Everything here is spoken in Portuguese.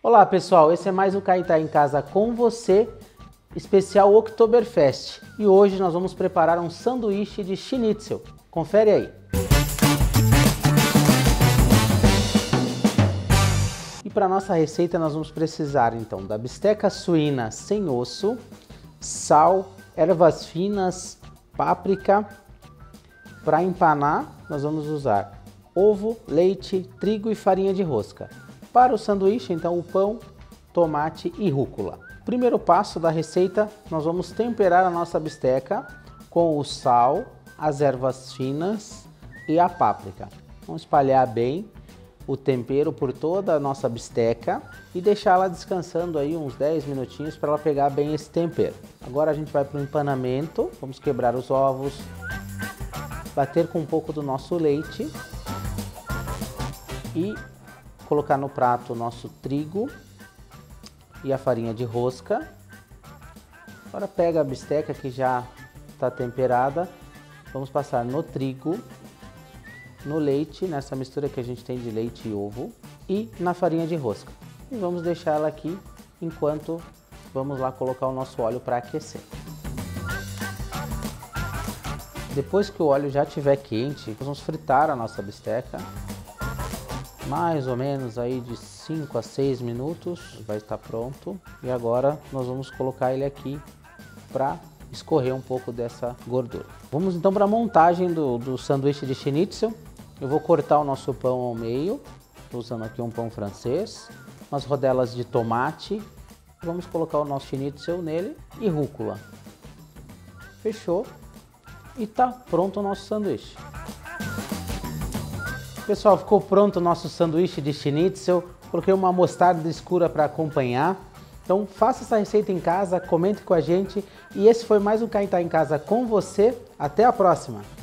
Olá pessoal, esse é mais um Caetá em Casa com você, especial Oktoberfest. E hoje nós vamos preparar um sanduíche de schnitzel. Confere aí. E para nossa receita nós vamos precisar então da bisteca suína sem osso, sal, ervas finas, páprica. Para empanar nós vamos usar ovo, leite, trigo e farinha de rosca. Para o sanduíche, então, o pão, tomate e rúcula. Primeiro passo da receita, nós vamos temperar a nossa bisteca com o sal, as ervas finas e a páprica. Vamos espalhar bem o tempero por toda a nossa bisteca e deixá-la descansando aí uns 10 minutinhos para ela pegar bem esse tempero. Agora a gente vai para o empanamento, vamos quebrar os ovos, bater com um pouco do nosso leite e colocar no prato o nosso trigo e a farinha de rosca. Agora pega a bisteca que já está temperada, vamos passar no trigo, no leite, nessa mistura que a gente tem de leite e ovo e na farinha de rosca. E vamos deixar ela aqui enquanto vamos lá colocar o nosso óleo para aquecer. Depois que o óleo já estiver quente, vamos fritar a nossa bisteca mais ou menos aí de 5 a 6 minutos, vai estar pronto. E agora nós vamos colocar ele aqui para escorrer um pouco dessa gordura. Vamos então para a montagem do, do sanduíche de schnitzel. Eu vou cortar o nosso pão ao meio, usando aqui um pão francês, umas rodelas de tomate. Vamos colocar o nosso schnitzel nele e rúcula. Fechou e está pronto o nosso sanduíche. Pessoal, ficou pronto o nosso sanduíche de schnitzel. Coloquei uma mostarda escura para acompanhar. Então faça essa receita em casa, comente com a gente. E esse foi mais um Caetá em Casa com você. Até a próxima!